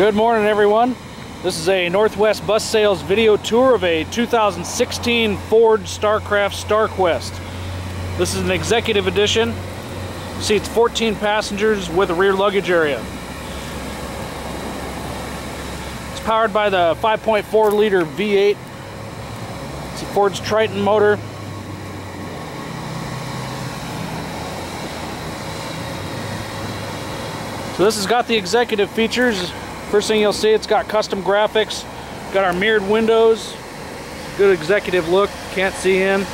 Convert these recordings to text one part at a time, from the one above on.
Good morning everyone. This is a Northwest Bus Sales video tour of a 2016 Ford Starcraft StarQuest. This is an executive edition. Seats 14 passengers with a rear luggage area. It's powered by the 5.4 liter V8. It's a Ford's Triton motor. So this has got the executive features First thing you'll see, it's got custom graphics, got our mirrored windows, good executive look, can't see in.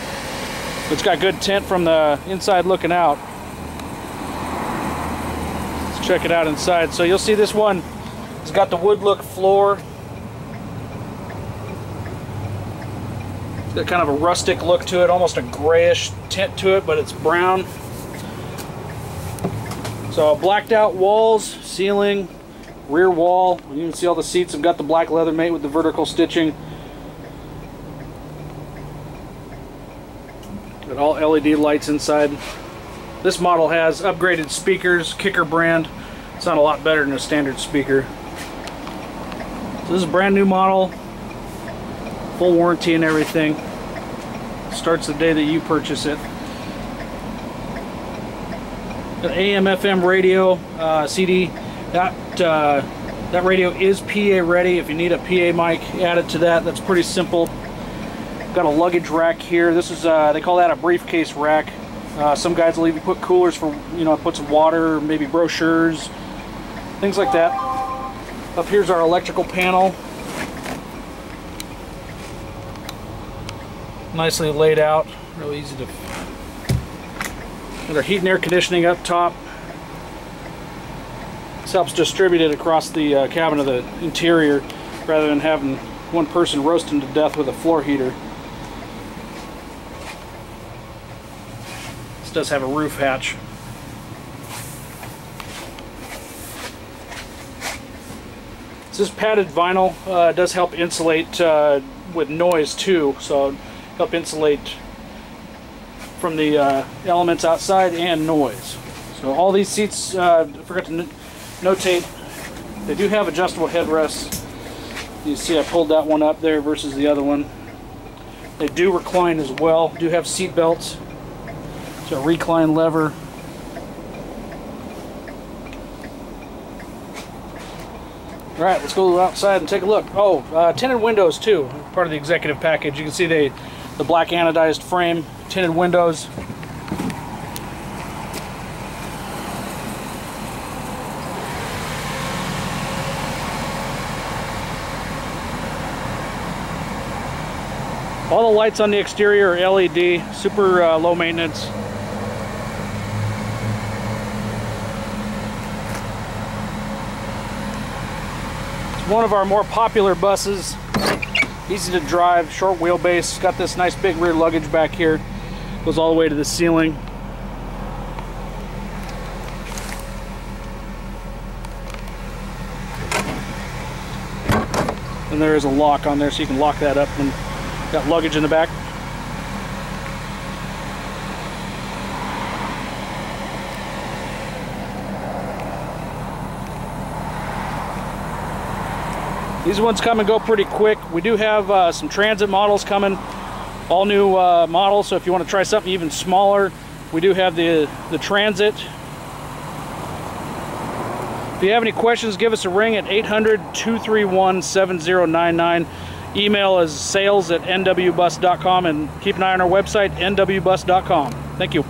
It's got good tint from the inside looking out. Let's check it out inside. So you'll see this one, it's got the wood look floor. It's got kind of a rustic look to it, almost a grayish tint to it, but it's brown. So blacked out walls, ceiling, rear wall. You can see all the seats have got the black Leathermate with the vertical stitching. Got all LED lights inside. This model has upgraded speakers, Kicker brand. Sound a lot better than a standard speaker. So this is a brand new model, full warranty and everything. Starts the day that you purchase it. Got AM FM radio, uh, CD that, uh, that radio is PA ready. If you need a PA mic, added to that. That's pretty simple. Got a luggage rack here. This is, uh, they call that a briefcase rack. Uh, some guys will even put coolers for, you know, put some water, maybe brochures, things like that. Up here's our electrical panel. Nicely laid out, real easy to... Got our heat and air conditioning up top. This helps distribute it across the uh, cabin of the interior rather than having one person roasting to death with a floor heater. This does have a roof hatch. This padded vinyl. Uh, does help insulate uh, with noise too, so help insulate from the uh, elements outside and noise. So all these seats, uh, I forgot to notate, they do have adjustable headrests. You see I pulled that one up there versus the other one. They do recline as well, do have seat belts. So recline lever. All right, let's go outside and take a look. Oh, uh, tinted windows too, part of the executive package. You can see they, the black anodized frame, tinted windows. All the lights on the exterior are LED, super uh, low maintenance. It's one of our more popular buses. Easy to drive, short wheelbase. Got this nice big rear luggage back here. Goes all the way to the ceiling. And there is a lock on there so you can lock that up and Got luggage in the back. These ones come and go pretty quick. We do have uh, some transit models coming, all new uh, models. So if you want to try something even smaller, we do have the, the transit. If you have any questions, give us a ring at 800-231-7099. Email is sales at nwbus.com and keep an eye on our website, nwbus.com. Thank you.